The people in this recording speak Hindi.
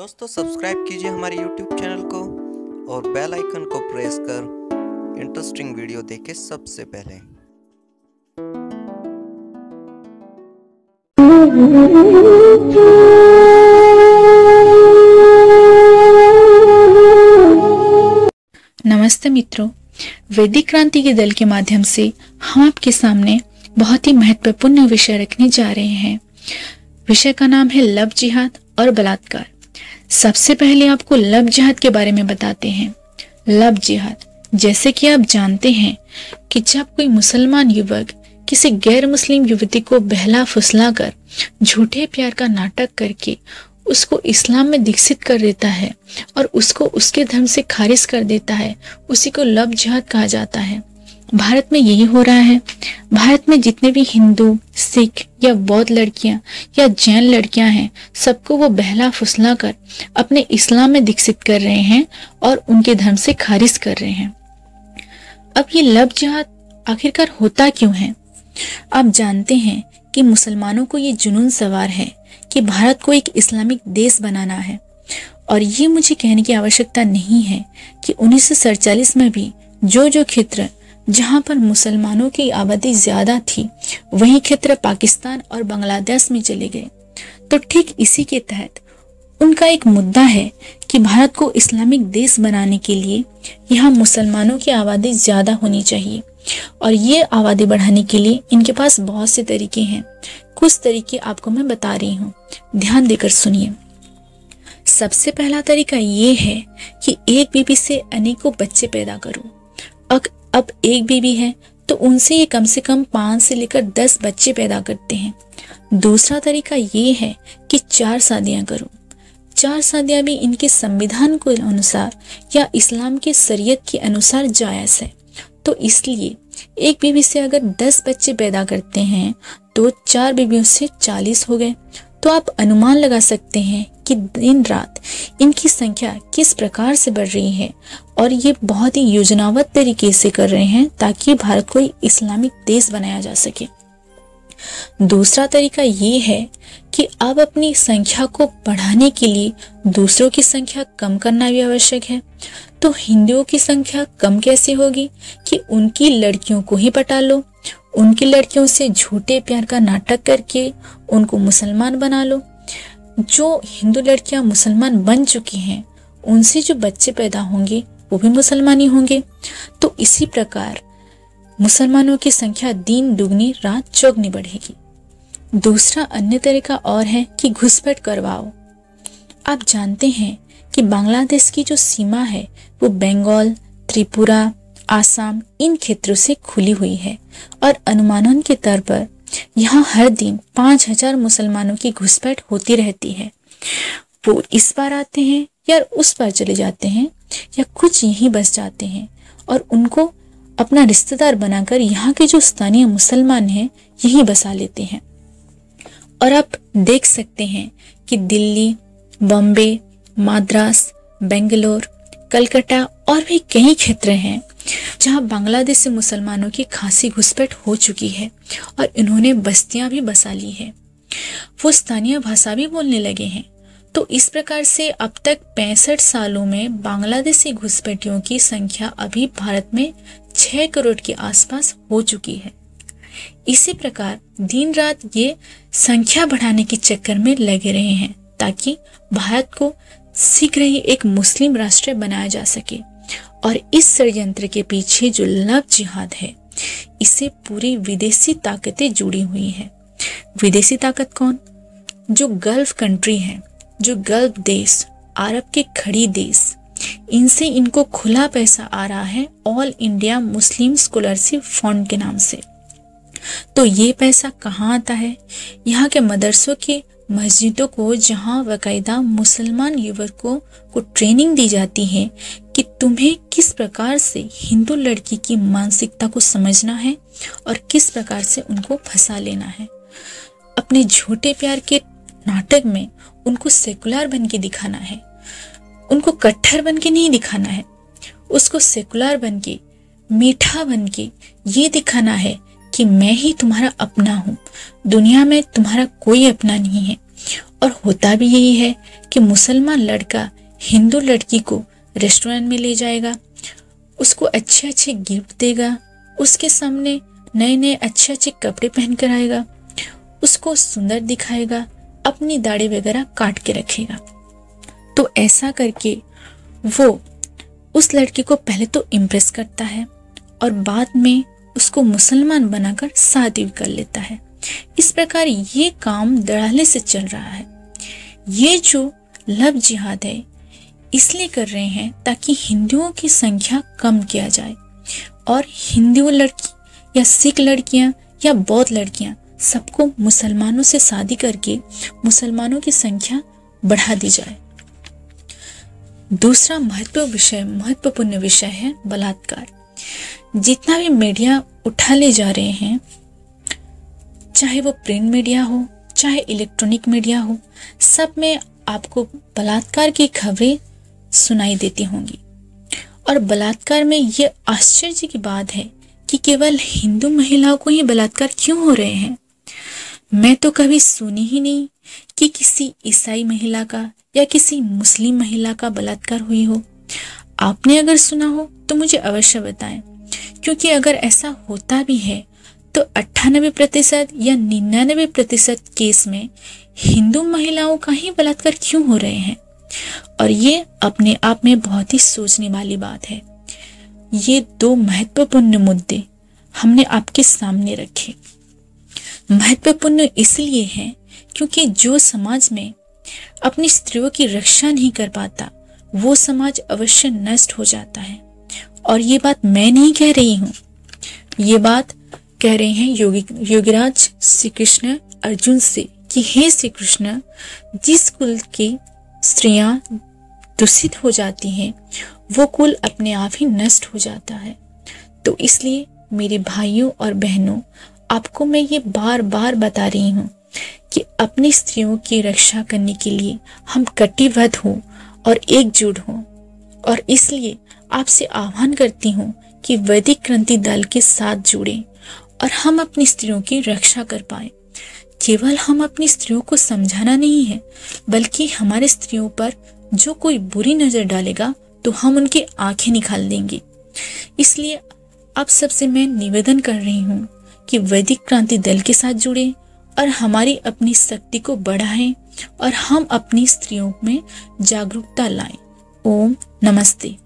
दोस्तों, सब्सक्राइब कीजिए हमारे YouTube चैनल को और बेल आइकन को प्रेस कर इंटरेस्टिंग वीडियो देखें सबसे पहले। नमस्ते मित्रों, वैदिक क्रांति के दल के माध्यम से हम आपके सामने बहुत ही महत्वपूर्ण विषय रखने जा रहे हैं। विषय का नाम है लव जिहाद और बलात्कार। सबसे पहले आपको लव जिहाद के बारे में बताते हैं। लव जिहाद, जैसे कि आप जानते हैं कि जब कोई मुसलमान युवक किसी गैर मुस्लिम युवती को बहला फुसला कर झूठे प्यार का नाटक करके उसको इस्लाम में दीक्षित कर देता है और उसको उसके धर्म से खारिज कर देता है, उसी को लव जिहाद कहा जाता है। भारत में यही हो रहा है। भारत में जितने भी हिंदू, सिख या बौद्ध लड़कियाँ या जैन लड़कियाँ हैं, सबको वो बहला फुसला कर अपने इस्लाम में दीक्षित कर रहे हैं और उनके धर्म से खारिज कर रहे हैं। अब ये लव जिहाद आखिरकार होता क्यों है? आप जानते हैं कि मुसलमानों को ये जुनून सवार है कि भारत को एक इस्लामिक देश बनाना है। और ये मुझे कहने की आवश्यकता नहीं है कि उन्नीस में भी जो जो क्षेत्र जहाँ पर मुसलमानों की आबादी ज़्यादा थी, वही क्षेत्र पाकिस्तान और बांग्लादेश में चले गए। तो ठीक इसी के तहत उनका एक मुद्दा है कि भारत को इस्लामिक देश बनाने के लिए यहाँ मुसलमानों की आबादी ज़्यादा होनी चाहिए, और ये आबादी बढ़ाने के लिए इनके पास बहुत से तरीके हैं। कुछ तरीके आपको मैं बता रही हूँ। ध्यान देकर सुनिए। सबसे पहला तरीका ये है कि एक बीबी से अनेकों बच्चे पैदा करो। अब एक बीबी है तो उनसे ये कम से कम पाँच से लेकर दस बच्चे पैदा करते हैं। दूसरा तरीका ये है कि चार शादियाँ करो। चार शादियाँ भी इनके संविधान के अनुसार या इस्लाम के शरीयत के अनुसार जायज़ है। तो इसलिए एक बीबी से अगर दस बच्चे पैदा करते हैं तो चार बीबियों से चालीस हो गए। तो आप अनुमान लगा सकते हैं कि दिन रात इनकी संख्या किस प्रकार से बढ़ रही है और ये बहुत ही योजनावत तरीके से कर रहे हैं ताकि भारत को इस्लामिक देश बनाया जा सके। दूसरा तरीका ये है कि अब अपनी संख्या को बढ़ाने के लिए दूसरों की संख्या कम करना भी आवश्यक है। तो हिंदुओं की संख्या कम कैसे होगी कि उनकी लड़कियों को ही पटा लो उनकी लड़कियों से झूठे प्यार का नाटक करके उनको मुसलमान बना लो। जो हिंदू लड़कियाँ मुसलमान बन चुकी हैं, उनसे जो बच्चे पैदा होंगे, वो भी मुसलमान ही होंगे। तो इसी प्रकार मुसलमानों की संख्या दिन दुगनी, रात चौगनी बढ़ेगी। दूसरा अन्य तरीका और है कि घुसपैठ करवाओ। आप जानते हैं कि बांग्लादेश की जो सीमा है, वो बंगाल, त्रिपुरा आसाम इन क्षेत्रों से खुली हुई है और अनुमानन के तौर पर यहाँ हर दिन पाँच हज़ार मुसलमानों की घुसपैठ होती रहती है। वो इस बार आते हैं या उस बार चले जाते हैं या कुछ यहीं बस जाते हैं और उनको अपना रिश्तेदार बनाकर यहाँ के जो स्थानीय मुसलमान हैं, यहीं बसा लेते हैं। और आप देख सकते हैं कि दिल्ली, बॉम्बे, माद्रास, बेंगलोर, कलकत्ता और भी कई क्षेत्र हैं। जहाँ बांग्लादेश से मुसलमानों की खासी घुसपैठ हो चुकी है और इन्होंने बस्तियाँ भी बसा ली है। वो स्थानीय भाषा भी बोलने लगे हैं। तो इस प्रकार से अब तक पैंसठ सालों में बांग्लादेशी घुसपैठियों की संख्या अभी भारत में छह करोड़ के आसपास हो चुकी है। इसी प्रकार दिन रात ये संख्या बढ़ाने के चक्कर में लगे रहे हैं ताकि भारत को शीघ्र ही एक मुस्लिम राष्ट्र बनाया जा सके। और इस षडयंत्र के पीछे जो लव जिहाद है इसे पूरी विदेशी ताकतें जुड़ी हुई हैं। विदेशी ताकत कौन? जो गल्फ कंट्री है, जो गल्फ देश, अरब के खड़ी देश। इनसे इनको खुला पैसा आ रहा है all India Muslim scholarship fund के नाम से। तो ये पैसा कहाँ आता है? यहाँ के मदरसों के मस्जिदों को, जहाँ बाकायदा मुसलमान युवकों को ट्रेनिंग दी जाती है कि तुम्हें किस प्रकार से हिंदू लड़की की मानसिकता को समझना है और किस प्रकार से उनको फंसा लेना है। अपने झूठे प्यार के नाटक में उनको सेकुलर बन के दिखाना है। उनको कट्टर बन के नहीं दिखाना है। उसको सेकुलर बन के, मीठा बन के ये दिखाना है कि मैं ही तुम्हारा अपना हूँ। दुनिया में तुम्हारा कोई अपना नहीं है। और होता भी यही है कि मुसलमान लड़का हिंदू लड़की को रेस्टोरेंट में ले जाएगा। उसको अच्छे अच्छे गिफ्ट देगा। उसके सामने नए नए अच्छे अच्छे कपड़े पहन कर आएगा। उसको सुंदर दिखाएगा। अपनी दाढ़ी वगैरह काट के रखेगा। तो ऐसा करके वो उस लड़की को पहले तो इम्प्रेस करता है और बाद में उसको मुसलमान बनाकर शादी कर लेता है। इस प्रकार ये काम दड़ाले से चल रहा है। ये जो लव जिहाद है इसलिए कर रहे हैं ताकि हिंदुओं की संख्या कम किया जाए। और हिंदू लड़की या सिख लड़कियाँ या बौद्ध लड़कियाँ सबको मुसलमानों से शादी करके मुसलमानों की संख्या बढ़ा दी जाए। दूसरा महत्व विषय, महत्वपूर्ण विषय है बलात्कार। जितना भी मीडिया उठा ले जा रहे हैं, चाहे वो प्रिंट मीडिया हो, चाहे इलेक्ट्रॉनिक मीडिया हो, सब में आपको बलात्कार की खबरें सुनाई देती होंगी। और बलात्कार में ये आश्चर्य की बात है कि केवल हिंदू महिलाओं को ही बलात्कार क्यों हो रहे हैं? मैं तो कभी सुनी ही नहीं कि किसी ईसाई महिला का या किसी मुस्लिम महिला का बलात्कार हुई हो। आपने अगर सुना हो तो मुझे अवश्य बताएँ, क्योंकि अगर ऐसा होता भी है तो अट्ठानबे प्रतिशत या निन्यानबे प्रतिशत केस में हिंदू महिलाओं का ही बलात्कार क्यों हो रहे हैं? और ये अपने आप में बहुत ही सोचने वाली बात है। ये दो महत्वपूर्ण मुद्दे हमने आपके सामने रखे। महत्वपूर्ण इसलिए है क्योंकि जो समाज में अपनी स्त्रियों की रक्षा नहीं कर पाता, वो समाज अवश्य नष्ट हो जाता है। और ये बात मैं नहीं कह रही हूँ। ये बात कह रहे हैं योगी, योगीराज श्री कृष्ण अर्जुन से कि हे श्री कृष्ण जिस कुल की स्त्रियाँ दूषित हो जाती हैं, वो कुल अपने आप ही नष्ट हो जाता है। तो इसलिए मेरे भाइयों और बहनों, आपको मैं ये बार बार बता रही हूँ कि अपनी स्त्रियों की रक्षा करने के लिए हम कटिबद्ध हों और एकजुट हों। और इसलिए आपसे आह्वान करती हूँ कि वैदिक क्रांति दल के साथ जुड़ें और हम अपनी स्त्रियों की रक्षा कर पाए। केवल हम अपनी स्त्रियों को समझाना नहीं है, बल्कि हमारे स्त्रियों पर जो कोई बुरी नज़र डालेगा तो हम उनकी आँखें निकाल देंगे। इसलिए आप सबसे मैं निवेदन कर रही हूँ कि वैदिक क्रांति दल के साथ जुड़े और हमारी अपनी शक्ति को बढ़ाएँ और हम अपनी स्त्रियों में जागरूकता लाएँ। ओम नमस्ते।